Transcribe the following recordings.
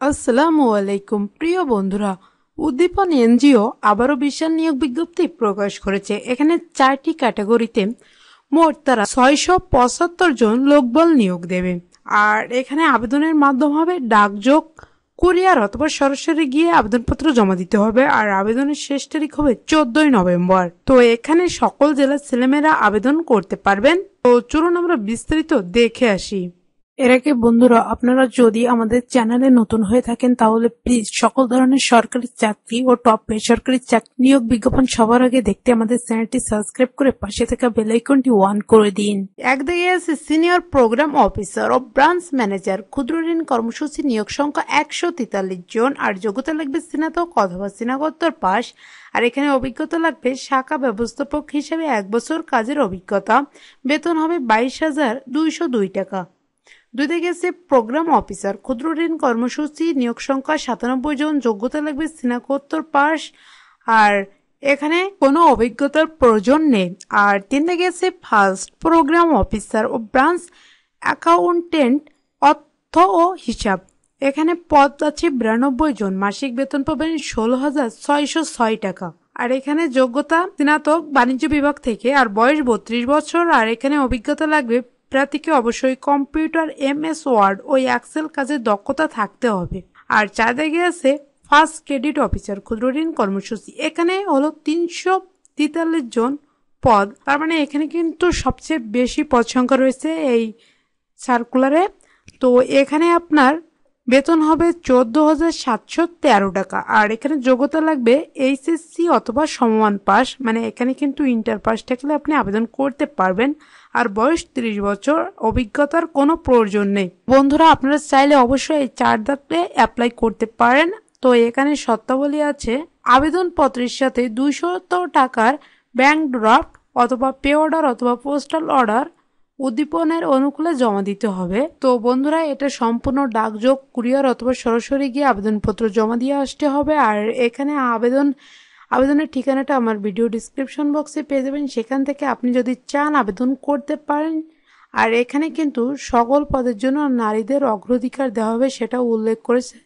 আসসালামু আলাইকুম। প্রিয় বন্ধুরা, উদ্দীপন এনজিও আবারও বিশাল নিয়োগ বিজ্ঞপ্তি প্রকাশ করেছে। এখানে চারটি ক্যাটাগরিতে মোট তারা ছয়শো পঁচাত্তর জন লোকবল নিয়োগ দেবে। আর এখানে আবেদনের মাধ্যম হবে ডাকযোগ, কুরিয়ার অথবা সরাসরি গিয়ে আবেদনপত্র জমা দিতে হবে। আর আবেদনের শেষ তারিখ হবে চোদ্দই নভেম্বর। তো এখানে সকল জেলার ছেলেমেয়েরা আবেদন করতে পারবেন। তো চলুন আমরা বিস্তারিত দেখে আসি। এর আগে বন্ধুরা, আপনারা যদি আমাদের চ্যানেলে নতুন হয়ে থাকেন, তাহলে প্লিজ সকল ধরনের সরকারি চাকরি ও টপ বেসরকারি চাকরি নিয়োগ বিজ্ঞাপন সবার আগে দেখতে আমাদের চ্যানেলটি সাবস্ক্রাইব করে পাশে থাকা বেলাইকনটি ওয়ান করে দিন। একদিকে আছে সিনিয়র প্রোগ্রাম অফিসার ও ব্রাঞ্চ ম্যানেজার ক্ষুদ্র ঋণ কর্মসূচি নিয়োগ সংখ্যা একশো তেতাল্লিশ জন, আর যোগ্যতা লাগবে স্নাতক অথবা স্নাতকোত্তর পাস আর এখানে অভিজ্ঞতা লাগবে শাখা ব্যবস্থাপক হিসেবে এক বছর কাজের অভিজ্ঞতা। বেতন হবে বাইশ হাজার দুইশো দুই টাকা। দুই দিকে আছে প্রোগ্রাম অফিসার ক্ষুদ্র ঋণ কর্মসূচি, নিয়োগ সংখ্যা সাতানব্বই জন, যোগ্যতা লাগবে স্নাতকোত্তর পাস আর এখানে কোনো অভিজ্ঞতার প্রয়োজন নেই। আর তিন দিকে আছে ফার্স্ট প্রোগ্রাম অফিসার ও ব্রাঞ্চ অ্যাকাউন্টেন্ট অর্থ ও হিসাব। এখানে পদ আছে বিরানব্বই জন, মাসিক বেতন পাবেন ষোলো হাজার ছয়শো ছয় টাকা। আর এখানে যোগ্যতা স্নাতক বাণিজ্য বিভাগ থেকে, আর বয়স বত্রিশ বছর, আর এখানে অভিজ্ঞতা লাগবে প্রার্থীকে অবশ্যই কম্পিউটার এম এস ওয়ার্ড ও অ্যাক্সেল কাজে দক্ষতা থাকতে হবে। আর চার দেখে আছে ফার্স্ট ক্রেডিট অফিসার ক্ষুদ্র ঋণ কর্মসূচি। এখানে হলো তিনশো তেতাল্লিশ জন পদ। তার মানে এখানে কিন্তু সবচেয়ে বেশি পদ সংখ্যা রয়েছে এই সার্কুলারে তো এখানে আপনার বেতন হবে চোদ্দ হাজার সাতশো তেরো টাকা। আর এখানে যোগ্যতা লাগবে এইচএসসি অথবা সমমান পাস মানে এখানে কিন্তু ইন্টার পাস থাকলে আপনি আবেদন করতে পারবেন। আর বয়স ত্রিশ বছর, অভিজ্ঞতার কোনো প্রয়োজন নেই। বন্ধুরা, আপনারা চাইলে অবশ্যই এই চার ধাপে অ্যাপ্লাই করতে পারেন। তো এখানে শর্তাবলী আছে, আবেদনপত্রের সাথে দুইশত টাকার ব্যাংক ড্রাফট অথবা পে অর্ডার অথবা পোস্টাল অর্ডার উদ্দীপনের অনুকূলে জমা দিতে হবে। তো বন্ধুরা, এটা সম্পূর্ণ ডাকযোগ, কুরিয়ার অথবা সরাসরি গিয়ে আবেদনপত্র জমা দিয়ে আসতে হবে। আর এখানে আবেদন, আবেদনের ঠিকানাটা আমার ভিডিও ডিসক্রিপশন বক্সে পেয়ে যাবেন। সেখান থেকে আপনি যদি চান আবেদন করতে পারেন। আর এখানে কিন্তু সকল পদের জন্য নারীদের অগ্রাধিকার দেওয়া হবে সেটা উল্লেখ করেছে।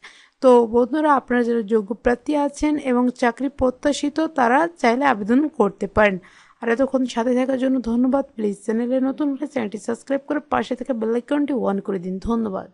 তো বন্ধুরা, আপনারা যারা যোগ্য প্রার্থী আছেন এবং চাকরি প্রত্যাশিত, তারা চাইলে আবেদন করতে পারেন। আর এতক্ষণ সাথে থাকার জন্য ধন্যবাদ। প্লিজ চ্যানেলে নতুন হলে চ্যানেলটি সাবস্ক্রাইব করে পাশে থেকে বেলাইকনটি অন করে দিন। ধন্যবাদ।